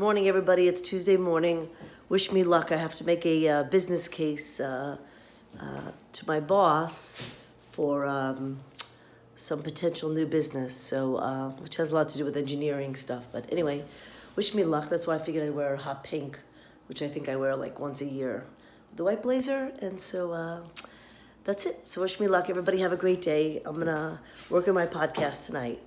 Morning, everybody. It's Tuesday morning. Wish me luck. I have to make a uh, business case uh, uh, to my boss for um, some potential new business. So, uh, which has a lot to do with engineering stuff. But anyway, wish me luck. That's why I figured I'd wear hot pink, which I think I wear like once a year, the white blazer. And so uh, that's it. So wish me luck. Everybody have a great day. I'm gonna work on my podcast tonight.